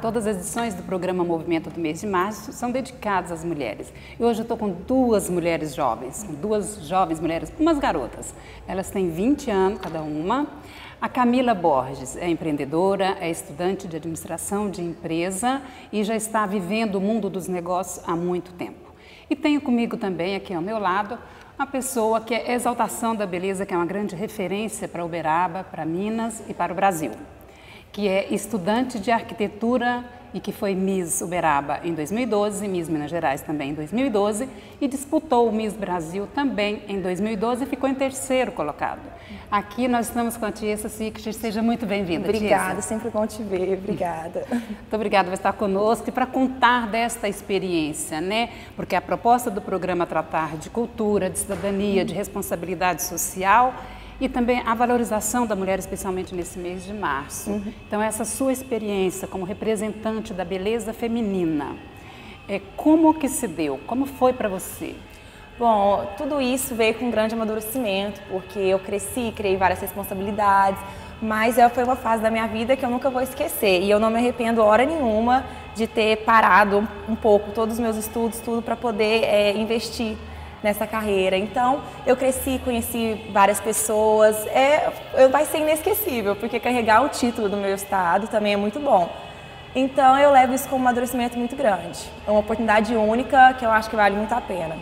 Todas as edições do programa Movimento do Mês de Março são dedicadas às mulheres. E hoje eu estou com duas mulheres jovens, com duas jovens mulheres, umas garotas. Elas têm 20 anos cada uma. A Camila Borges é empreendedora, é estudante de administração de empresa e já está vivendo o mundo dos negócios há muito tempo. E tenho comigo também, aqui ao meu lado, uma pessoa que é exaltação da beleza, que é uma grande referência para Uberaba, para Minas e para o Brasil que é estudante de arquitetura e que foi Miss Uberaba em 2012, Miss Minas Gerais também em 2012 e disputou o Miss Brasil também em 2012 e ficou em terceiro colocado. Aqui nós estamos com a Tiesa Sicht, seja muito bem-vinda. Obrigada, Tiesa. sempre bom te ver, obrigada. Muito obrigada por estar conosco e para contar desta experiência, né? Porque a proposta do programa é tratar de cultura, de cidadania, de responsabilidade social e também a valorização da mulher, especialmente nesse mês de março. Uhum. Então, essa sua experiência como representante da beleza feminina, é, como que se deu? Como foi para você? Bom, tudo isso veio com um grande amadurecimento, porque eu cresci, criei várias responsabilidades, mas foi uma fase da minha vida que eu nunca vou esquecer. E eu não me arrependo hora nenhuma de ter parado um pouco todos os meus estudos, tudo para poder é, investir nessa carreira. Então, eu cresci, conheci várias pessoas. É, vai ser inesquecível, porque carregar o título do meu estado também é muito bom. Então, eu levo isso como um amadurecimento muito grande. É uma oportunidade única que eu acho que vale muito a pena.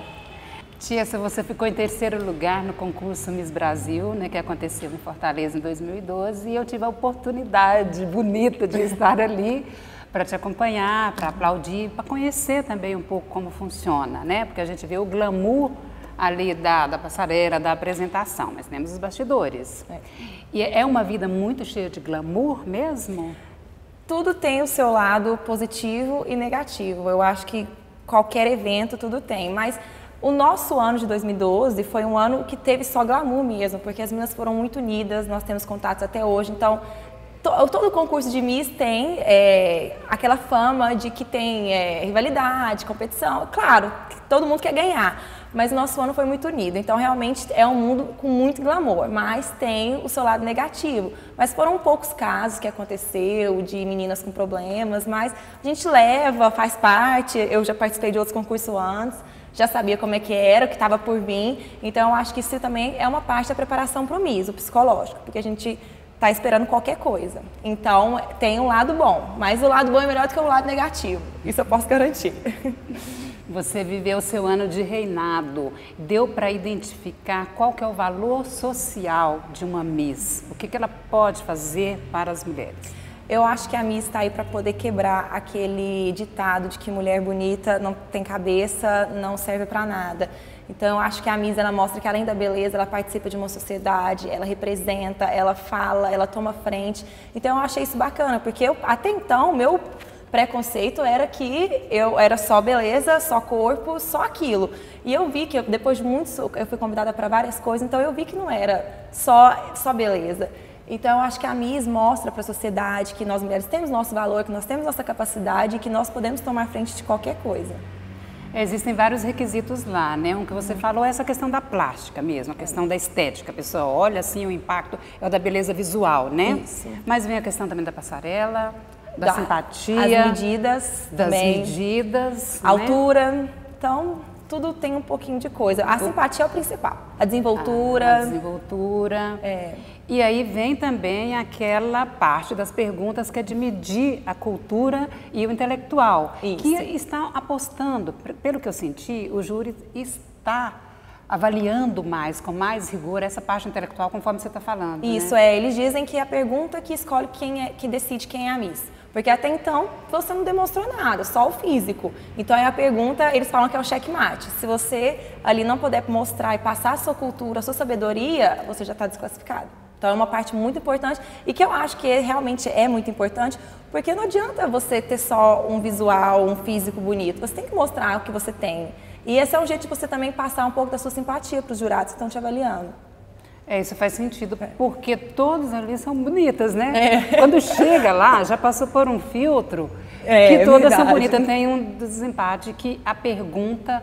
Tia, se você ficou em terceiro lugar no concurso Miss Brasil, né, que aconteceu em Fortaleza em 2012, e eu tive a oportunidade bonita de estar ali para te acompanhar, para aplaudir, para conhecer também um pouco como funciona, né? Porque a gente vê o glamour ali da, da passarela, da apresentação, mas temos os bastidores. É. E é uma vida muito cheia de glamour mesmo? Tudo tem o seu lado positivo e negativo. Eu acho que qualquer evento tudo tem, mas o nosso ano de 2012 foi um ano que teve só glamour mesmo, porque as meninas foram muito unidas, nós temos contatos até hoje, então todo concurso de Miss tem é, aquela fama de que tem é, rivalidade, competição. Claro, todo mundo quer ganhar, mas o nosso ano foi muito unido. Então, realmente é um mundo com muito glamour, mas tem o seu lado negativo. Mas foram poucos casos que aconteceu de meninas com problemas, mas a gente leva, faz parte. Eu já participei de outros concursos antes já sabia como é que era, o que estava por vir. Então, acho que isso também é uma parte da preparação para o MIS, o psicológico, porque a gente está esperando qualquer coisa. Então, tem um lado bom, mas o lado bom é melhor do que o lado negativo. Isso eu posso garantir. Você viveu o seu ano de reinado. Deu para identificar qual que é o valor social de uma Miss? O que, que ela pode fazer para as mulheres? Eu acho que a Miss está aí para poder quebrar aquele ditado de que mulher bonita não tem cabeça, não serve para nada. Então, acho que a Miss ela mostra que além da beleza, ela participa de uma sociedade, ela representa, ela fala, ela toma frente. Então, eu achei isso bacana, porque eu, até então, meu preconceito era que eu era só beleza, só corpo, só aquilo. E eu vi que eu, depois de muitos, eu fui convidada para várias coisas, então eu vi que não era só só beleza. Então, acho que a Miss mostra para a sociedade que nós mulheres temos nosso valor, que nós temos nossa capacidade e que nós podemos tomar frente de qualquer coisa. Existem vários requisitos lá, né? Um que você falou é essa questão da plástica mesmo, a questão da estética. A pessoa olha assim, o impacto é o da beleza visual, né? Isso. Mas vem a questão também da passarela, da, da simpatia. As medidas das também. medidas. Né? Altura. Né? Então, tudo tem um pouquinho de coisa. A simpatia é o principal. A desenvoltura. A desenvoltura. É. E aí vem também aquela parte das perguntas que é de medir a cultura e o intelectual. Isso. Que está apostando, pelo que eu senti, o júri está avaliando mais, com mais rigor, essa parte intelectual, conforme você está falando. Isso, né? é. Eles dizem que é a pergunta que escolhe quem é, que decide quem é a Miss. Porque até então você não demonstrou nada, só o físico. Então aí a pergunta, eles falam que é um checkmate. Se você ali não puder mostrar e passar a sua cultura, a sua sabedoria, você já está desclassificado. Então é uma parte muito importante e que eu acho que realmente é muito importante, porque não adianta você ter só um visual, um físico bonito. Você tem que mostrar o que você tem. E esse é um jeito de você também passar um pouco da sua simpatia para os jurados que estão te avaliando. É, isso faz sentido, porque todas ali são bonitas, né? É. Quando chega lá, já passou por um filtro, é, que todas são bonitas. Tem um desempate que a pergunta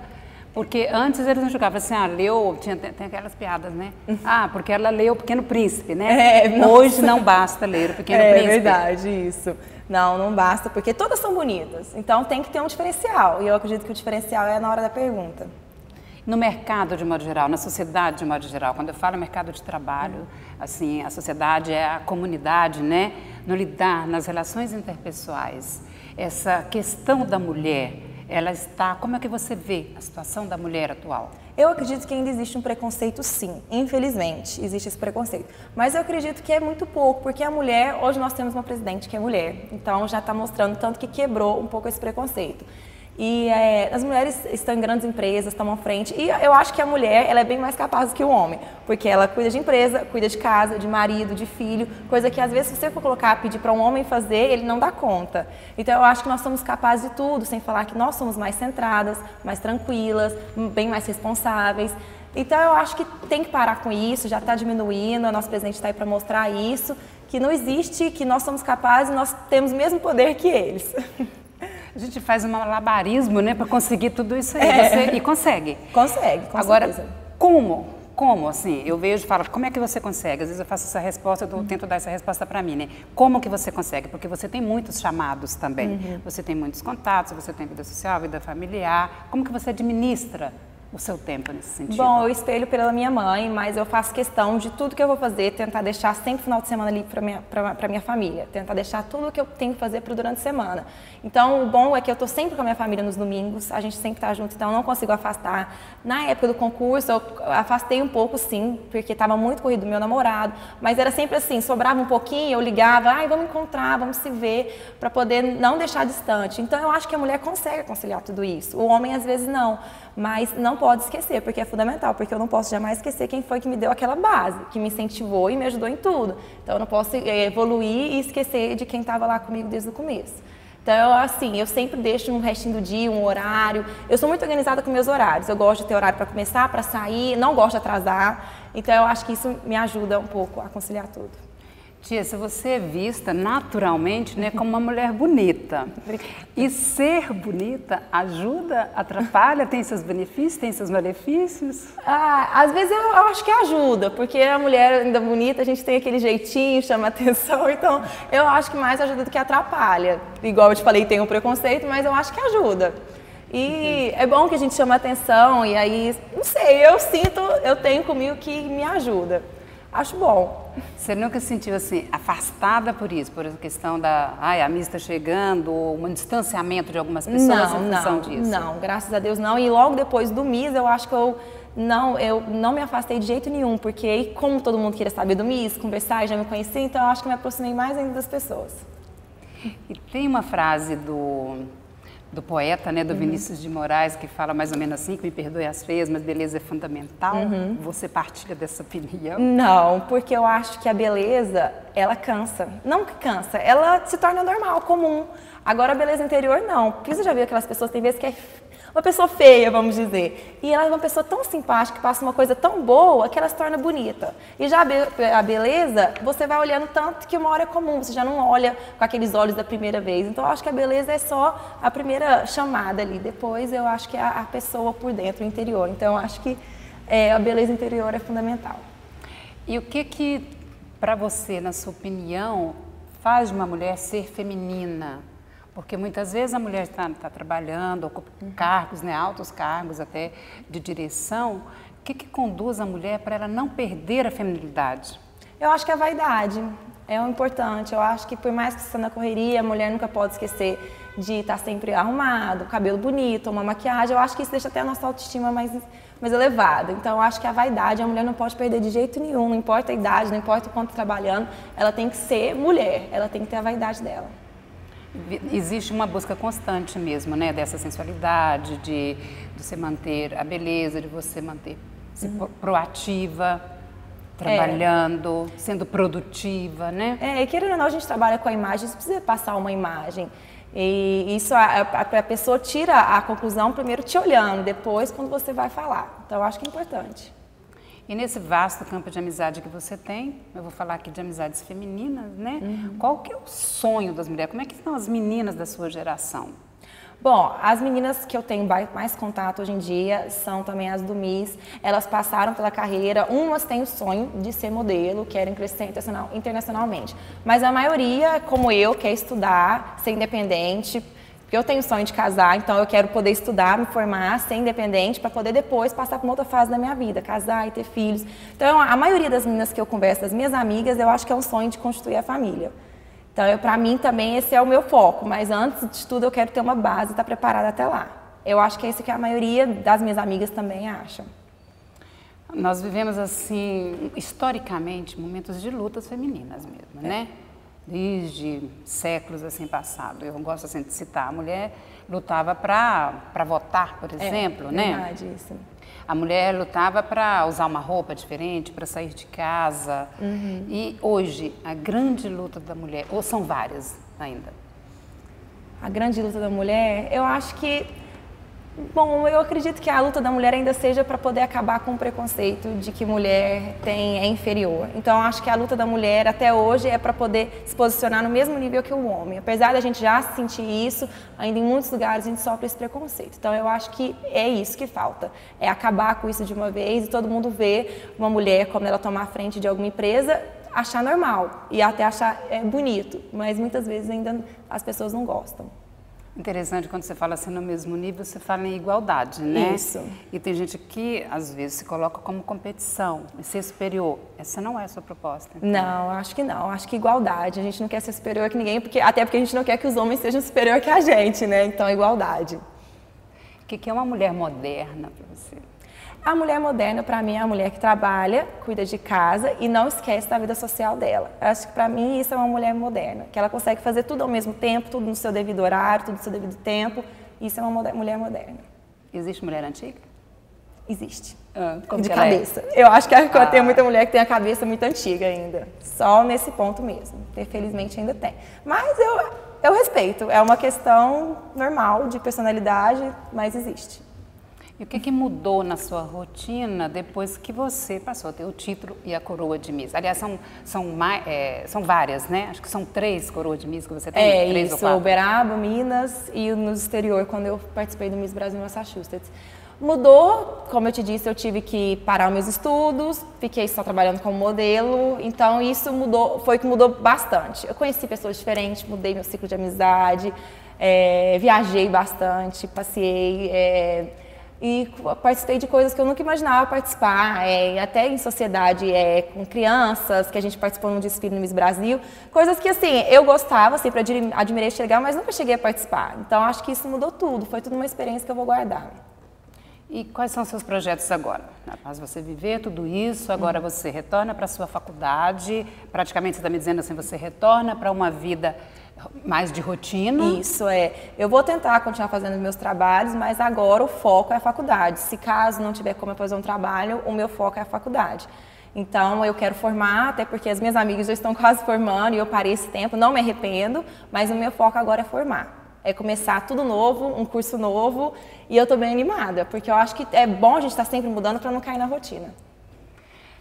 porque antes eles não jogavam assim, ah, leu, tinha, tem aquelas piadas, né? Uhum. Ah, porque ela leu o Pequeno Príncipe, né? É, Hoje não basta ler o Pequeno é, Príncipe. É verdade, isso. Não, não basta, porque todas são bonitas. Então tem que ter um diferencial. E eu acredito que o diferencial é na hora da pergunta. No mercado, de modo geral, na sociedade, de modo geral, quando eu falo mercado de trabalho, assim, a sociedade é a comunidade, né? No lidar, nas relações interpessoais, essa questão da mulher, ela está. Como é que você vê a situação da mulher atual? Eu acredito que ainda existe um preconceito, sim. Infelizmente, existe esse preconceito. Mas eu acredito que é muito pouco, porque a mulher, hoje nós temos uma presidente que é mulher, então já está mostrando tanto que quebrou um pouco esse preconceito. E é, as mulheres estão em grandes empresas, estão à frente. E eu acho que a mulher ela é bem mais capaz do que o homem, porque ela cuida de empresa, cuida de casa, de marido, de filho, coisa que às vezes se você for colocar, pedir para um homem fazer, ele não dá conta. Então eu acho que nós somos capazes de tudo, sem falar que nós somos mais centradas, mais tranquilas, bem mais responsáveis. Então eu acho que tem que parar com isso, já está diminuindo, o nosso presidente está aí para mostrar isso, que não existe, que nós somos capazes, nós temos o mesmo poder que eles. A gente faz um malabarismo, né, para conseguir tudo isso aí. É. Você, e consegue. Consegue, com Agora, certeza. como? Como, assim, eu vejo e falo, como é que você consegue? Às vezes eu faço essa resposta, eu tento dar essa resposta para mim, né? Como que você consegue? Porque você tem muitos chamados também. Uhum. Você tem muitos contatos, você tem vida social, vida familiar. Como que você administra o seu tempo nesse sentido? Bom, eu espelho pela minha mãe, mas eu faço questão de tudo que eu vou fazer, tentar deixar sempre final de semana ali para minha, pra, minha família, tentar deixar tudo que eu tenho que fazer para durante a semana. Então, o bom é que eu estou sempre com a minha família nos domingos, a gente sempre está junto, então eu não consigo afastar. Na época do concurso, eu afastei um pouco, sim, porque estava muito corrido do meu namorado, mas era sempre assim, sobrava um pouquinho, eu ligava, ai, vamos encontrar, vamos se ver, para poder não deixar distante. Então, eu acho que a mulher consegue conciliar tudo isso, o homem às vezes não, mas não pode esquecer, porque é fundamental, porque eu não posso jamais esquecer quem foi que me deu aquela base, que me incentivou e me ajudou em tudo. Então, eu não posso eh, evoluir e esquecer de quem estava lá comigo desde o começo. Então, assim, eu sempre deixo um restinho do dia, um horário. Eu sou muito organizada com meus horários. Eu gosto de ter horário para começar, para sair, não gosto de atrasar. Então, eu acho que isso me ajuda um pouco a conciliar tudo. Tia, se você é vista naturalmente né, como uma mulher bonita. E ser bonita ajuda, atrapalha, tem seus benefícios, tem seus malefícios? Ah, às vezes eu, eu, acho que ajuda, porque a mulher ainda bonita, a gente tem aquele jeitinho, chama atenção, então eu acho que mais ajuda do que atrapalha. Igual eu te falei, tem um preconceito, mas eu acho que ajuda. E uhum. é bom que a gente chama atenção, e aí, não sei, eu sinto, eu tenho comigo que me ajuda acho bom. Você nunca se sentiu assim, afastada por isso, por essa questão da, ai, a missa está chegando, ou um distanciamento de algumas pessoas não, em função não, disso? Não, graças a Deus não. E logo depois do MIS, eu acho que eu não, eu não me afastei de jeito nenhum, porque como todo mundo queria saber do MIS, conversar, já me conhecia, então eu acho que me aproximei mais ainda das pessoas. E tem uma frase do do poeta, né, do uhum. Vinícius de Moraes, que fala mais ou menos assim, que me perdoe as feias, mas beleza é fundamental. Uhum. Você partilha dessa opinião? Não, porque eu acho que a beleza, ela cansa. Não que cansa, ela se torna normal, comum. Agora a beleza interior não. Porque você já viu aquelas pessoas, tem vezes que é uma pessoa feia, vamos dizer. E ela é uma pessoa tão simpática, que passa uma coisa tão boa, que ela se torna bonita. E já a beleza, você vai olhando tanto que uma hora é comum, você já não olha com aqueles olhos da primeira vez. Então, eu acho que a beleza é só a primeira chamada ali. Depois, eu acho que é a, pessoa por dentro, o interior. Então, eu acho que é, a beleza interior é fundamental. E o que que, para você, na sua opinião, faz uma mulher ser feminina? Porque muitas vezes a mulher está tá trabalhando, ocupa uhum. cargos, né, altos cargos até de direção. O que, que conduz a mulher para ela não perder a feminilidade? Eu acho que a vaidade é o importante. Eu acho que por mais que você na correria, a mulher nunca pode esquecer de estar sempre arrumado, cabelo bonito, uma maquiagem. Eu acho que isso deixa até a nossa autoestima mais, mais elevada. Então, eu acho que a vaidade a mulher não pode perder de jeito nenhum. Não importa a idade, não importa o quanto tá trabalhando, ela tem que ser mulher. Ela tem que ter a vaidade dela existe uma busca constante mesmo, né, dessa sensualidade, de, de você manter a beleza, de você manter se uhum. proativa, trabalhando, é. sendo produtiva, né? É, e querendo ou não, a gente trabalha com a imagem, você precisa passar uma imagem. E isso a, a, a, pessoa tira a conclusão primeiro te olhando, depois quando você vai falar. Então acho que é importante. E nesse vasto campo de amizade que você tem, eu vou falar aqui de amizades femininas, né? Uhum. Qual que é o sonho das mulheres? Como é que estão as meninas da sua geração? Bom, as meninas que eu tenho mais contato hoje em dia são também as do Miss. Elas passaram pela carreira, umas têm o sonho de ser modelo, querem crescer internacionalmente. Mas a maioria, como eu, quer estudar, ser independente, porque eu tenho o sonho de casar, então eu quero poder estudar, me formar, ser independente, para poder depois passar para uma outra fase da minha vida, casar e ter filhos. Então, a maioria das meninas que eu converso, das minhas amigas, eu acho que é um sonho de construir a família. Então, para mim também esse é o meu foco, mas antes de tudo eu quero ter uma base estar tá preparada até lá. Eu acho que é isso que a maioria das minhas amigas também acham. Nós vivemos assim, historicamente, momentos de lutas femininas mesmo, é. né? Desde séculos assim passado. Eu gosto assim de citar, a mulher lutava para votar, por é, exemplo, é, né? Verdade, isso. A mulher lutava para usar uma roupa diferente, para sair de casa. Uhum. E hoje, a grande luta da mulher, ou são várias ainda? A grande luta da mulher, eu acho que Bom, eu acredito que a luta da mulher ainda seja para poder acabar com o preconceito de que mulher tem é inferior. Então, acho que a luta da mulher até hoje é para poder se posicionar no mesmo nível que o homem. Apesar da gente já sentir isso, ainda em muitos lugares a gente sofre esse preconceito. Então, eu acho que é isso que falta, é acabar com isso de uma vez e todo mundo ver uma mulher quando ela tomar a frente de alguma empresa achar normal e até achar é, bonito, mas muitas vezes ainda as pessoas não gostam. Interessante quando você fala assim no mesmo nível, você fala em igualdade, né? Isso. E tem gente que às vezes se coloca como competição, ser superior. Essa não é a sua proposta. Então. Não, acho que não. Acho que igualdade. A gente não quer ser superior que ninguém, porque até porque a gente não quer que os homens sejam superior que a gente, né? Então, igualdade. O que é uma mulher moderna para você? A mulher moderna, para mim, é a mulher que trabalha, cuida de casa e não esquece da vida social dela. Eu acho que, para mim, isso é uma mulher moderna, que ela consegue fazer tudo ao mesmo tempo, tudo no seu devido horário, tudo no seu devido tempo. Isso é uma mulher moderna. Existe mulher antiga? Existe. Ah, de é? cabeça. É? Eu acho que ah. tem muita mulher que tem a cabeça muito antiga ainda. Só nesse ponto mesmo. Infelizmente ainda tem. Mas eu, eu respeito. É uma questão normal de personalidade, mas existe. E o que, que, mudou na sua rotina depois que você passou a ter o título e a coroa de Miss? Aliás, são, são, é, são várias, né? Acho que são três coroas de Miss que você tem. É três isso, Uberaba, Minas e no exterior, quando eu participei do Miss Brasil Massachusetts. Mudou, como eu te disse, eu tive que parar meus estudos, fiquei só trabalhando como modelo, então isso mudou, foi que mudou bastante. Eu conheci pessoas diferentes, mudei meu ciclo de amizade, é, viajei bastante, passei... É, e participei de coisas que eu nunca imaginava participar, é, até em sociedade é, com crianças, que a gente participou no desfile no Miss Brasil, coisas que assim, eu gostava, sempre admirei chegar, mas nunca cheguei a participar. Então acho que isso mudou tudo, foi tudo uma experiência que eu vou guardar. E quais são os seus projetos agora? Após você viver tudo isso, agora uhum. você retorna para a sua faculdade, praticamente você está me dizendo assim, você retorna para uma vida mais de rotina. Isso é. Eu vou tentar continuar fazendo meus trabalhos, mas agora o foco é a faculdade. Se caso não tiver como eu fazer um trabalho, o meu foco é a faculdade. Então eu quero formar, até porque as minhas amigas já estão quase formando e eu parei esse tempo, não me arrependo, mas o meu foco agora é formar. É começar tudo novo, um curso novo, e eu estou bem animada, porque eu acho que é bom a gente estar tá sempre mudando para não cair na rotina.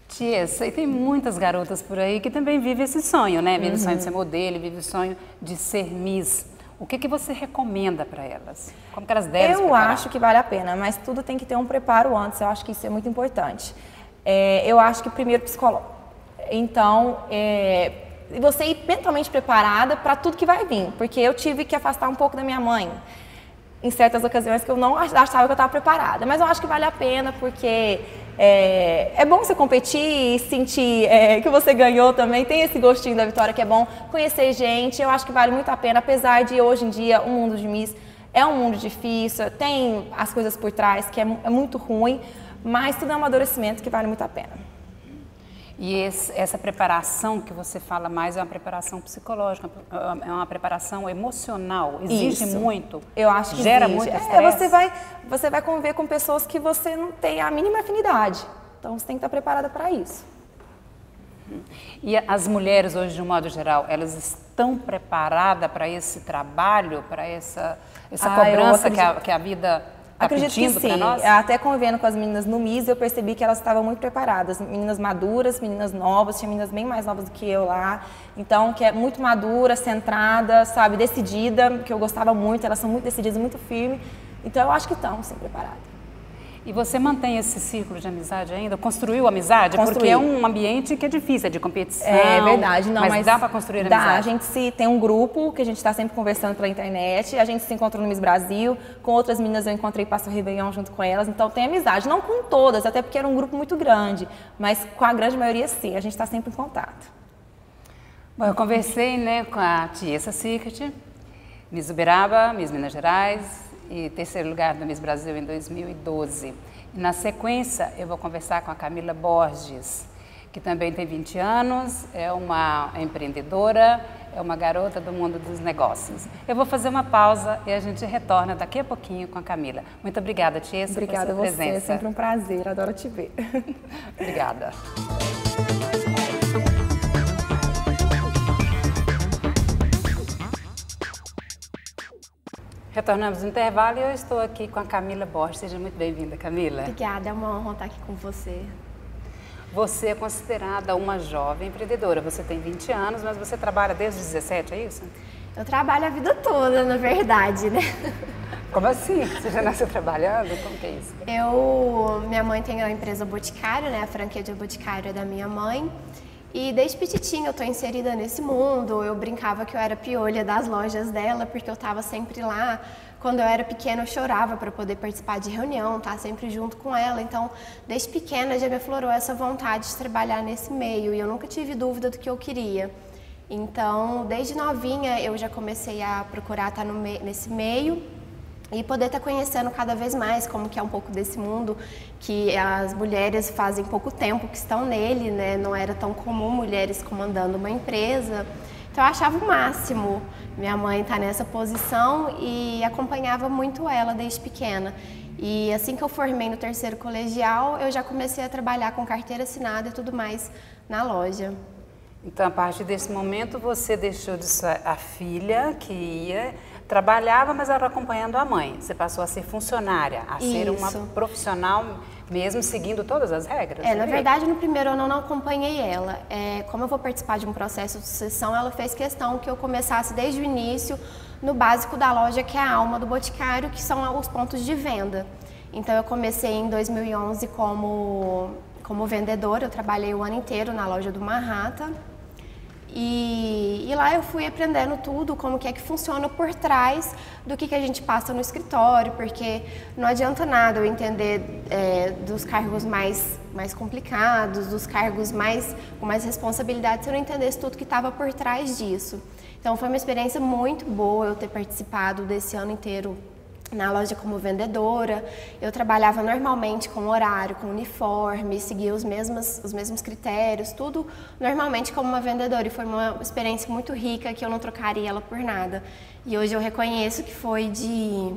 Tiesa, e tem muitas garotas por aí que também vivem esse sonho, né? Vive uhum. o sonho de ser modelo, vive o sonho de ser Miss. O que, que você recomenda para elas? Como que elas devem Eu acho que vale a pena, mas tudo tem que ter um preparo antes. Eu acho que isso é muito importante. É, eu acho que primeiro psicólogo. Então, é, você ir mentalmente preparada para tudo que vai vir. Porque eu tive que afastar um pouco da minha mãe em certas ocasiões que eu não achava que eu estava preparada. Mas eu acho que vale a pena porque é, é bom você competir e sentir é, que você ganhou também. Tem esse gostinho da vitória que é bom. Conhecer gente, eu acho que vale muito a pena. Apesar de hoje em dia o mundo de Miss é um mundo difícil, tem as coisas por trás que é, é muito ruim, mas tudo é um amadurecimento que vale muito a pena. E esse, essa preparação que você fala mais é uma preparação psicológica, é uma preparação emocional. Exige Isso. muito. Eu acho que gera exige. muito é, estresse. você vai, você vai conviver com pessoas que você não tem a mínima afinidade. Então você tem que estar preparada para isso. E as mulheres hoje, de um modo geral, elas estão preparadas para esse trabalho, para essa, essa ah, cobrança que a, que a vida tá Acredito que sim. Até convivendo com as meninas no MIS, eu percebi que elas estavam muito preparadas. Meninas maduras, meninas novas, tinha meninas bem mais novas do que eu lá. Então, que é muito madura, centrada, sabe, decidida, que eu gostava muito, elas são muito decididas, muito firmes. Então, eu acho que estão sim preparadas. E você mantém esse círculo de amizade ainda? Construiu amizade? Construí. Porque é um ambiente que é difícil, é de competição. É verdade, não, mas, mas, dá para construir dá. amizade? A gente se tem um grupo que a gente está sempre conversando pela internet. A gente se encontrou no Miss Brasil, com outras meninas eu encontrei Passo Réveillon junto com elas. Então tem amizade, não com todas, até porque era um grupo muito grande, mas com a grande maioria sim. A gente está sempre em contato. Bom, eu conversei né, com a Tiesa Secret, Miss Uberaba, Miss Minas Gerais e terceiro lugar do Miss Brasil em 2012. Na sequência, eu vou conversar com a Camila Borges, que também tem 20 anos, é uma empreendedora, é uma garota do mundo dos negócios. Eu vou fazer uma pausa e a gente retorna daqui a pouquinho com a Camila. Muito obrigada, Tia, Obrigada por sua a você, presença. é sempre um prazer, adoro te ver. Obrigada. Retornamos no intervalo e eu estou aqui com a Camila Borges. Seja muito bem-vinda, Camila. Obrigada, é uma honra estar aqui com você. Você é considerada uma jovem empreendedora. Você tem 20 anos, mas você trabalha desde os 17, é isso? Eu trabalho a vida toda, na verdade, né? Como assim? Você já nasceu trabalhando? Como que é isso? Eu, minha mãe tem a empresa Boticário, né? A franquia de Boticário é da minha mãe. E desde petitinha eu estou inserida nesse mundo. Eu brincava que eu era piolha das lojas dela, porque eu estava sempre lá. Quando eu era pequena, eu chorava para poder participar de reunião, tá sempre junto com ela. Então, desde pequena já me aflorou essa vontade de trabalhar nesse meio e eu nunca tive dúvida do que eu queria. Então, desde novinha, eu já comecei a procurar estar no me nesse meio e poder estar conhecendo cada vez mais como que é um pouco desse mundo que as mulheres fazem pouco tempo que estão nele, né? Não era tão comum mulheres comandando uma empresa. Então eu achava o máximo. Minha mãe está nessa posição e acompanhava muito ela desde pequena. E assim que eu formei no terceiro colegial, eu já comecei a trabalhar com carteira assinada e tudo mais na loja. Então, a partir desse momento, você deixou de ser a filha que ia, trabalhava, mas era acompanhando a mãe. Você passou a ser funcionária, a ser uma Isso. profissional, mesmo seguindo todas as regras. É, na verdade, no primeiro ano eu não acompanhei ela. É, como eu vou participar de um processo de sucessão, ela fez questão que eu começasse desde o início no básico da loja, que é a alma do boticário, que são os pontos de venda. Então, eu comecei em 2011 como, como vendedora, eu trabalhei o ano inteiro na loja do Marrata. E, e, lá eu fui aprendendo tudo, como que é que funciona por trás do que, que a gente passa no escritório, porque não adianta nada eu entender é, dos cargos mais, mais complicados, dos cargos mais, com mais responsabilidade, se eu não entendesse tudo que estava por trás disso. Então foi uma experiência muito boa eu ter participado desse ano inteiro na loja como vendedora. Eu trabalhava normalmente com horário, com uniforme, seguia os mesmos, os mesmos critérios, tudo normalmente como uma vendedora. E foi uma experiência muito rica que eu não trocaria ela por nada. E hoje eu reconheço que foi de,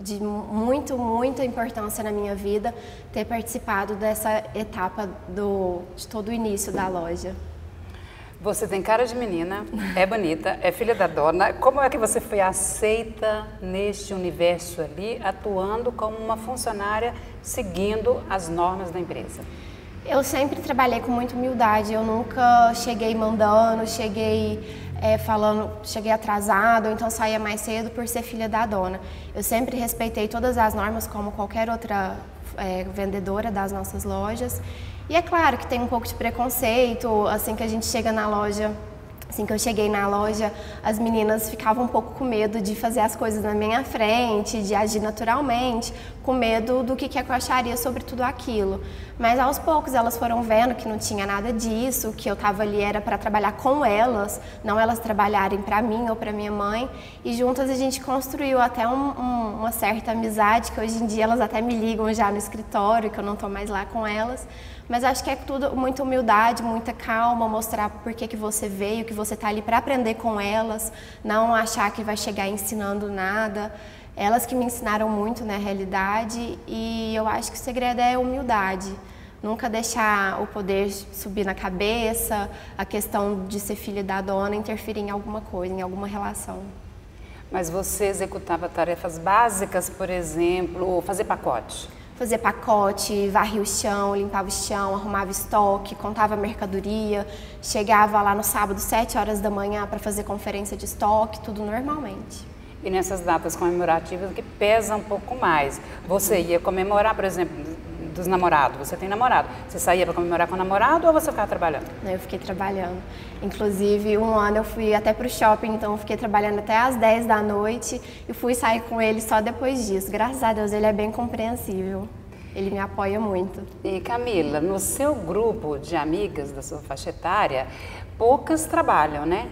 de muito, muita importância na minha vida ter participado dessa etapa do, de todo o início da loja. Você tem cara de menina, é bonita, é filha da dona. Como é que você foi aceita neste universo ali, atuando como uma funcionária, seguindo as normas da empresa? Eu sempre trabalhei com muita humildade. Eu nunca cheguei mandando, cheguei é, falando, cheguei atrasado, então saía mais cedo por ser filha da dona. Eu sempre respeitei todas as normas, como qualquer outra é, vendedora das nossas lojas. E é claro que tem um pouco de preconceito, assim que a gente chega na loja, assim que eu cheguei na loja, as meninas ficavam um pouco com medo de fazer as coisas na minha frente, de agir naturalmente, com medo do que, que eu acharia sobre tudo aquilo. Mas aos poucos elas foram vendo que não tinha nada disso, que eu estava ali era para trabalhar com elas, não elas trabalharem para mim ou para minha mãe. E juntas a gente construiu até um, um, uma certa amizade, que hoje em dia elas até me ligam já no escritório, que eu não estou mais lá com elas. Mas acho que é tudo muita humildade, muita calma, mostrar por que, que você veio, que você está ali para aprender com elas, não achar que vai chegar ensinando nada. Elas que me ensinaram muito na realidade e eu acho que o segredo é humildade. Nunca deixar o poder subir na cabeça, a questão de ser filha da dona interferir em alguma coisa, em alguma relação. Mas você executava tarefas básicas, por exemplo, fazer pacote? Fazer pacote, varria o chão, limpava o chão, arrumava estoque, contava mercadoria, chegava lá no sábado, 7 horas da manhã, para fazer conferência de estoque, tudo normalmente. E nessas datas comemorativas que pesa um pouco mais, você ia comemorar, por exemplo, dos namorados. Você tem namorado. Você saía para comemorar com o namorado ou você ficava trabalhando? Eu fiquei trabalhando. Inclusive, um ano eu fui até para o shopping, então eu fiquei trabalhando até às 10 da noite e fui sair com ele só depois disso. Graças a Deus, ele é bem compreensível. Ele me apoia muito. E Camila, no seu grupo de amigas da sua faixa etária, poucas trabalham, né?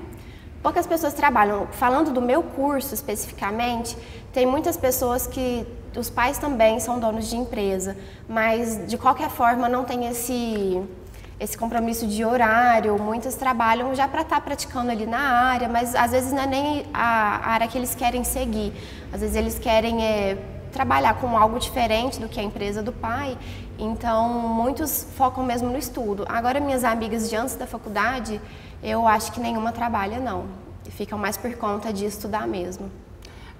Poucas pessoas trabalham. Falando do meu curso especificamente, tem muitas pessoas que os pais também são donos de empresa, mas de qualquer forma não tem esse esse compromisso de horário. Muitas trabalham já para estar tá praticando ali na área, mas às vezes não é nem a área que eles querem seguir. Às vezes eles querem é, trabalhar com algo diferente do que a empresa do pai. Então muitos focam mesmo no estudo. Agora minhas amigas de antes da faculdade, eu acho que nenhuma trabalha não. Ficam mais por conta de estudar mesmo.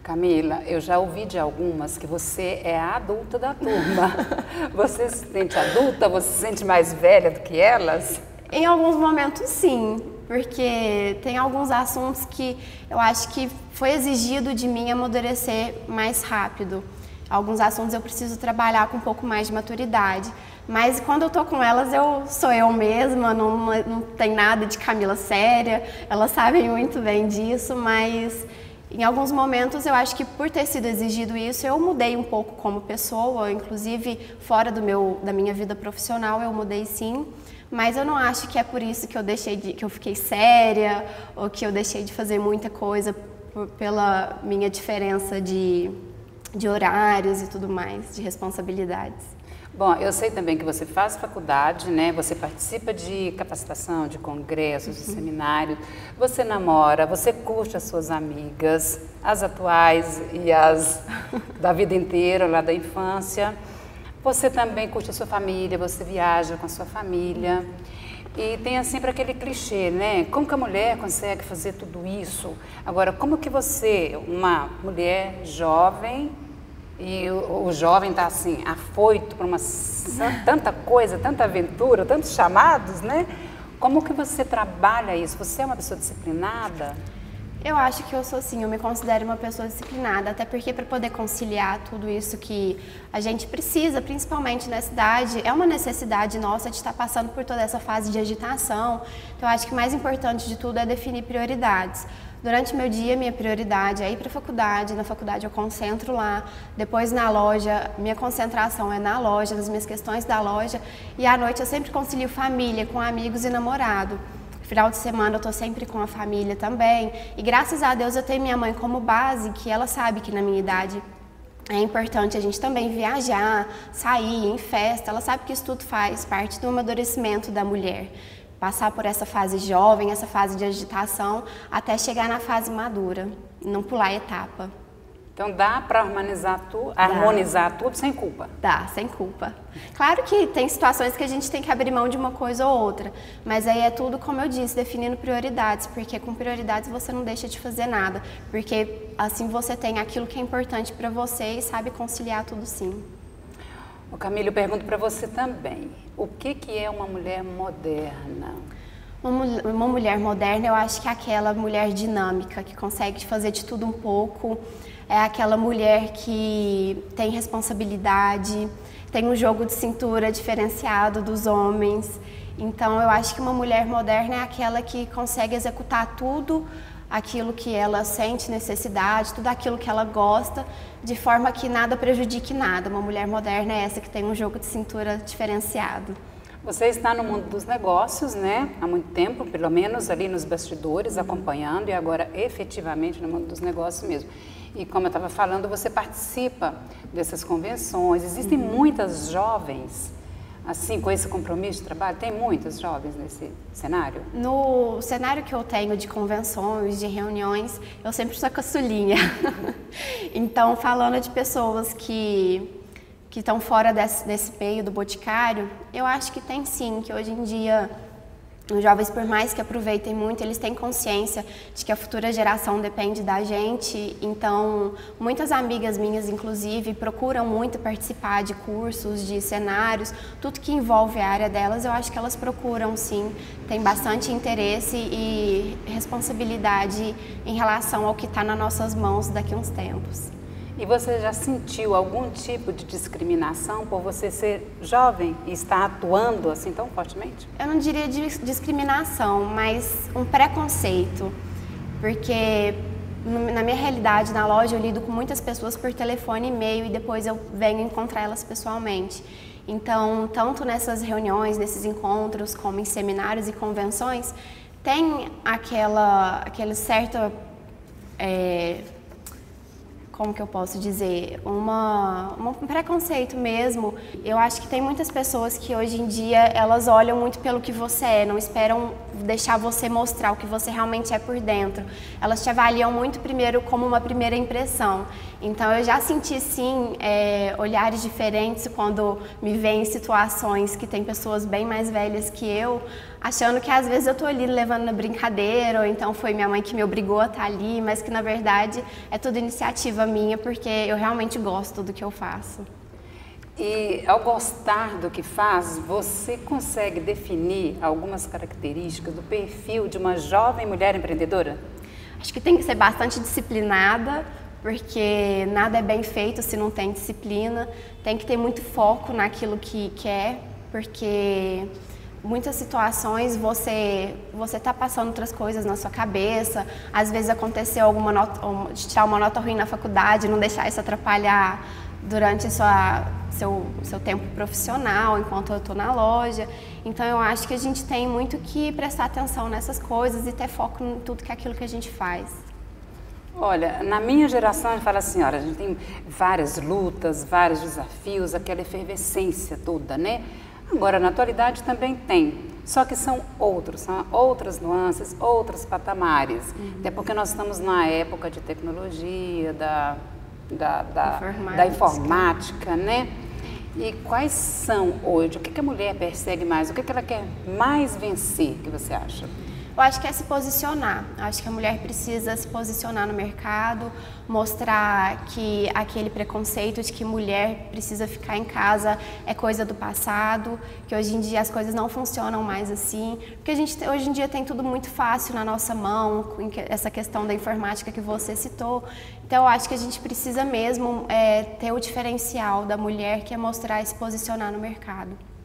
Camila, eu já ouvi de algumas que você é a adulta da turma. você se sente adulta? Você se sente mais velha do que elas? Em alguns momentos, sim, porque tem alguns assuntos que eu acho que foi exigido de mim amadurecer mais rápido. Alguns assuntos eu preciso trabalhar com um pouco mais de maturidade. Mas quando eu tô com elas, eu sou eu mesma, não, não tem nada de Camila séria, elas sabem muito bem disso, mas em alguns momentos, eu acho que por ter sido exigido isso, eu mudei um pouco como pessoa, inclusive fora do meu, da minha vida profissional, eu mudei sim. Mas eu não acho que é por isso que eu deixei de, que eu fiquei séria ou que eu deixei de fazer muita coisa por, pela minha diferença de, de horários e tudo mais, de responsabilidades. Bom, eu sei também que você faz faculdade, né? Você participa de capacitação, de congressos, de uhum. seminários. Você namora, você curte as suas amigas, as atuais e as da vida inteira, lá da infância. Você também curte a sua família, você viaja com a sua família. E tem sempre aquele clichê, né? Como que a mulher consegue fazer tudo isso? Agora, como que você, uma mulher jovem, e o, o jovem está assim, afoito por uma tanta coisa, tanta aventura, tantos chamados, né? Como que você trabalha isso? Você é uma pessoa disciplinada? Eu acho que eu sou sim, eu me considero uma pessoa disciplinada, até porque para poder conciliar tudo isso que a gente precisa, principalmente na cidade, é uma necessidade nossa de estar passando por toda essa fase de agitação. Então, acho que o mais importante de tudo é definir prioridades. Durante meu dia, minha prioridade é ir para a faculdade, na faculdade eu concentro lá, depois na loja, minha concentração é na loja, nas minhas questões da loja, e à noite eu sempre concilio família, com amigos e namorado. Final de semana eu estou sempre com a família também, e graças a Deus eu tenho minha mãe como base, que ela sabe que na minha idade é importante a gente também viajar, sair em festa, ela sabe que isso tudo faz parte do amadurecimento da mulher passar por essa fase jovem, essa fase de agitação, até chegar na fase madura, não pular etapa. Então dá para harmonizar, tu, harmonizar tudo sem culpa? Dá, sem culpa. Claro que tem situações que a gente tem que abrir mão de uma coisa ou outra, mas aí é tudo, como eu disse, definindo prioridades, porque com prioridades você não deixa de fazer nada, porque assim você tem aquilo que é importante para você e sabe conciliar tudo sim. O Camilo, eu pergunto para você também, o que, que é uma mulher moderna? Uma, mulher moderna, eu acho que é aquela mulher dinâmica, que consegue fazer de tudo um pouco, é aquela mulher que tem responsabilidade, tem um jogo de cintura diferenciado dos homens. Então, eu acho que uma mulher moderna é aquela que consegue executar tudo aquilo que ela sente necessidade, tudo aquilo que ela gosta, de forma que nada prejudique nada. Uma mulher moderna é essa que tem um jogo de cintura diferenciado. Você está no mundo dos negócios, né? Há muito tempo, pelo menos ali nos bastidores, uhum. acompanhando e agora efetivamente no mundo dos negócios mesmo. E como eu estava falando, você participa dessas convenções. Existem uhum. muitas jovens assim, com esse compromisso de trabalho? Tem muitos jovens nesse cenário? No cenário que eu tenho de convenções, de reuniões, eu sempre sou caçulinha. então, falando de pessoas que que estão fora desse, desse meio do boticário, eu acho que tem sim, que hoje em dia Os jovens, por mais que aproveitem muito, eles têm consciência de que a futura geração depende da gente. Então, muitas amigas minhas, inclusive, procuram muito participar de cursos, de cenários, tudo que envolve a área delas, eu acho que elas procuram sim. Tem bastante interesse e responsabilidade em relação ao que está nas nossas mãos daqui a uns tempos. E você já sentiu algum tipo de discriminação por você ser jovem e estar atuando assim tão fortemente? Eu não diria discriminação, mas um preconceito. Porque na minha realidade, na loja, eu lido com muitas pessoas por telefone e e-mail e depois eu venho encontrar elas pessoalmente. Então, tanto nessas reuniões, nesses encontros, como em seminários e convenções, tem aquela, aquele certo é, como que eu posso dizer, uma, um preconceito mesmo. Eu acho que tem muitas pessoas que hoje em dia elas olham muito pelo que você é, não esperam deixar você mostrar o que você realmente é por dentro. Elas te avaliam muito primeiro como uma primeira impressão. Então eu já senti sim é, olhares diferentes quando me veem em situações que tem pessoas bem mais velhas que eu, achando que às vezes eu estou ali levando na brincadeira, ou então foi minha mãe que me obrigou a estar tá ali, mas que na verdade é tudo iniciativa minha porque eu realmente gosto do que eu faço. E ao gostar do que faz, você consegue definir algumas características do perfil de uma jovem mulher empreendedora? Acho que tem que ser bastante disciplinada, porque nada é bem feito se não tem disciplina. Tem que ter muito foco naquilo que quer, porque muitas situações você você está passando outras coisas na sua cabeça. Às vezes aconteceu alguma nota, tirar uma nota ruim na faculdade, não deixar isso atrapalhar durante sua, seu, seu tempo profissional, enquanto eu estou na loja. Então eu acho que a gente tem muito que prestar atenção nessas coisas e ter foco em tudo que é aquilo que a gente faz. Olha, na minha geração, a gente fala assim, olha, a gente tem várias lutas, vários desafios, aquela efervescência toda, né? Agora, na atualidade também tem, só que são outros, são outras nuances, outros patamares. Uhum. Até porque nós estamos na época de tecnologia, da, da, da, informática. da informática, né? E quais são hoje? O que, que a mulher persegue mais? O que, que ela quer mais vencer, que você acha? Eu acho que é se posicionar. Eu acho que a mulher precisa se posicionar no mercado, mostrar que aquele preconceito de que mulher precisa ficar em casa é coisa do passado, que hoje em dia as coisas não funcionam mais assim, porque a gente hoje em dia tem tudo muito fácil na nossa mão, essa questão da informática que você citou. Então eu acho que a gente precisa mesmo é, ter o diferencial da mulher que é mostrar e se posicionar no mercado.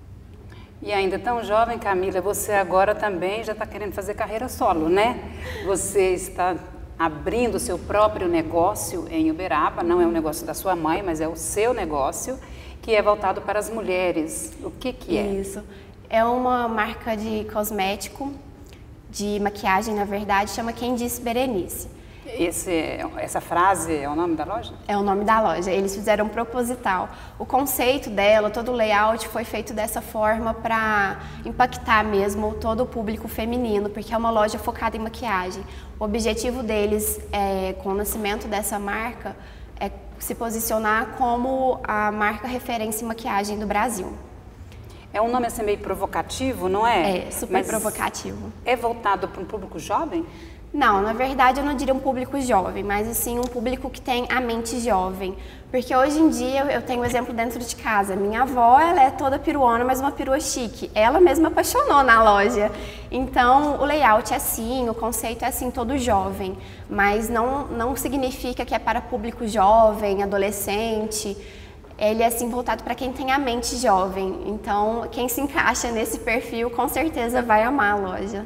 E ainda tão jovem, Camila, você agora também já está querendo fazer carreira solo, né? Você está abrindo o seu próprio negócio em Uberaba, não é um negócio da sua mãe, mas é o seu negócio, que é voltado para as mulheres. O que, que é? Isso. É uma marca de cosmético, de maquiagem, na verdade, chama Quem Disse Berenice. Esse, essa frase é o nome da loja? É o nome da loja. Eles fizeram proposital. O conceito dela, todo o layout foi feito dessa forma para impactar mesmo todo o público feminino, porque é uma loja focada em maquiagem. O objetivo deles, é, com o nascimento dessa marca, é se posicionar como a marca referência em maquiagem do Brasil. É um nome assim meio provocativo, não é? É, super Mas provocativo. É voltado para um público jovem? Não, na verdade eu não diria um público jovem, mas assim um público que tem a mente jovem. Porque hoje em dia eu tenho um exemplo dentro de casa. Minha avó, ela é toda peruana, mas uma perua chique. Ela mesma apaixonou na loja. Então o layout é assim, o conceito é assim, todo jovem. Mas não, não significa que é para público jovem, adolescente. Ele é assim voltado para quem tem a mente jovem. Então quem se encaixa nesse perfil com certeza vai amar a loja.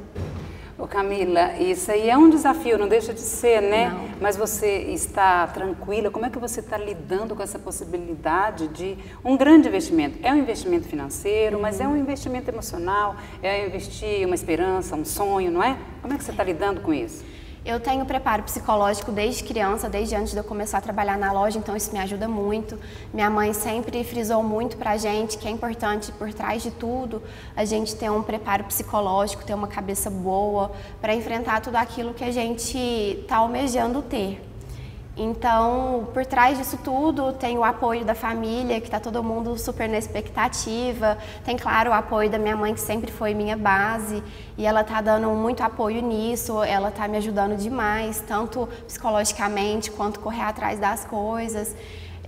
Ô Camila, isso aí é um desafio, não deixa de ser, né? Não. Mas você está tranquila? Como é que você está lidando com essa possibilidade de um grande investimento? É um investimento financeiro, uhum. mas é um investimento emocional, é investir uma esperança, um sonho, não é? Como é que você está lidando com isso? Eu tenho preparo psicológico desde criança, desde antes de eu começar a trabalhar na loja, então isso me ajuda muito. Minha mãe sempre frisou muito pra gente que é importante, por trás de tudo, a gente ter um preparo psicológico, ter uma cabeça boa para enfrentar tudo aquilo que a gente está almejando ter. Então, por trás disso tudo, tem o apoio da família, que está todo mundo super na expectativa. Tem, claro, o apoio da minha mãe, que sempre foi minha base, e ela está dando muito apoio nisso. Ela está me ajudando demais, tanto psicologicamente quanto correr atrás das coisas.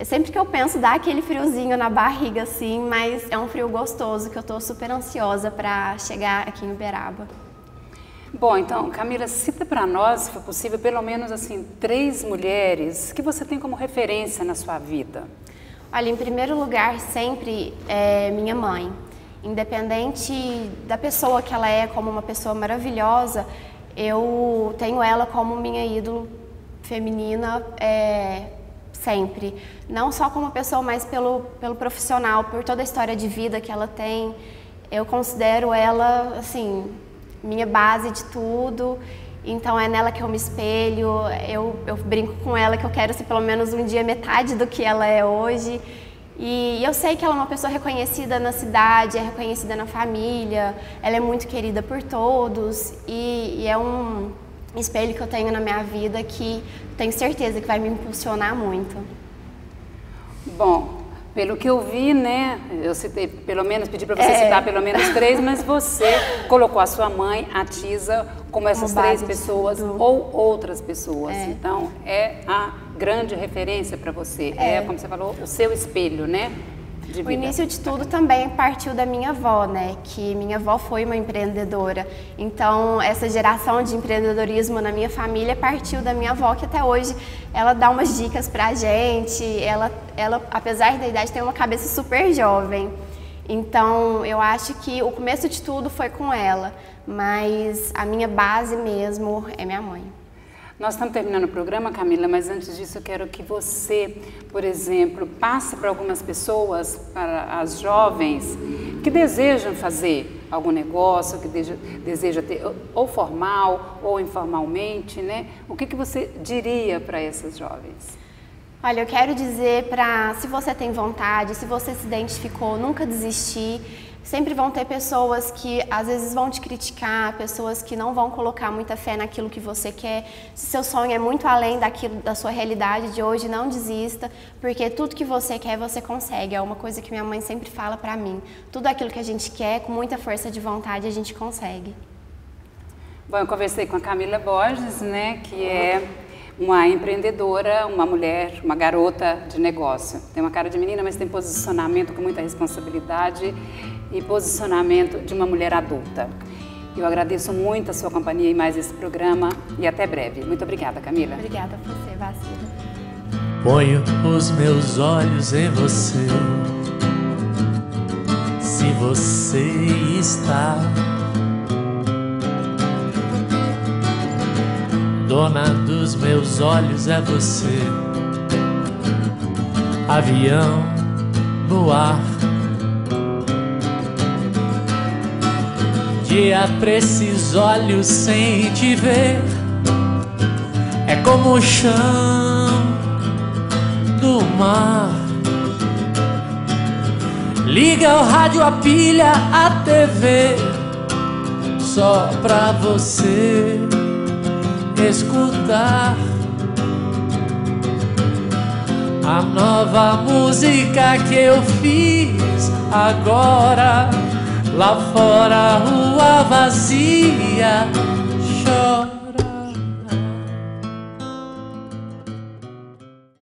Sempre que eu penso, dá aquele friozinho na barriga, assim, mas é um frio gostoso que eu estou super ansiosa para chegar aqui em Uberaba. Bom, então, Camila, cita para nós, se for possível, pelo menos assim, três mulheres que você tem como referência na sua vida. Olha, em primeiro lugar, sempre é minha mãe. Independente da pessoa que ela é, como uma pessoa maravilhosa, eu tenho ela como minha ídolo feminina é, sempre. Não só como pessoa, mas pelo, pelo profissional, por toda a história de vida que ela tem. Eu considero ela, assim, minha base de tudo. Então é nela que eu me espelho. Eu, eu brinco com ela que eu quero ser pelo menos um dia metade do que ela é hoje. E eu sei que ela é uma pessoa reconhecida na cidade, é reconhecida na família, ela é muito querida por todos e, e é um espelho que eu tenho na minha vida que tenho certeza que vai me impulsionar muito. Bom, pelo que eu vi, né, eu citei, pelo menos, pedi para você é. citar pelo menos três, mas você colocou a sua mãe, a Tisa, como essas como três pessoas ou outras pessoas. É. Então, é a grande referência para você. É. é, como você falou, o seu espelho, né? O início de tudo também partiu da minha avó, né? Que minha avó foi uma empreendedora. Então, essa geração de empreendedorismo na minha família partiu da minha avó, que até hoje ela dá umas dicas pra gente. Ela, ela apesar da idade, tem uma cabeça super jovem. Então, eu acho que o começo de tudo foi com ela, mas a minha base mesmo é minha mãe. Nós estamos terminando o programa, Camila, mas antes disso eu quero que você, por exemplo, passe para algumas pessoas, para as jovens que desejam fazer algum negócio, que deseja, deseja ter ou formal ou informalmente, né? O que, que você diria para essas jovens? Olha, eu quero dizer para, se você tem vontade, se você se identificou, nunca desistir Sempre vão ter pessoas que às vezes vão te criticar, pessoas que não vão colocar muita fé naquilo que você quer. Se seu sonho é muito além daquilo da sua realidade de hoje, não desista, porque tudo que você quer você consegue. É uma coisa que minha mãe sempre fala para mim. Tudo aquilo que a gente quer, com muita força de vontade, a gente consegue. Bom, eu conversei com a Camila Borges, né, que é uma empreendedora, uma mulher, uma garota de negócio. Tem uma cara de menina, mas tem posicionamento com muita responsabilidade e posicionamento de uma mulher adulta. Eu agradeço muito a sua companhia em mais esse programa e até breve. Muito obrigada, Camila. Obrigada a você, Vacina. Ponho os meus olhos em você. Se você está Dona dos meus olhos é você. Avião no ar. Pra esses olhos sem te ver. É como o chão do mar. Liga o rádio, a pilha, a TV. Só pra você escutar a nova música que eu fiz agora lá fora rua vazia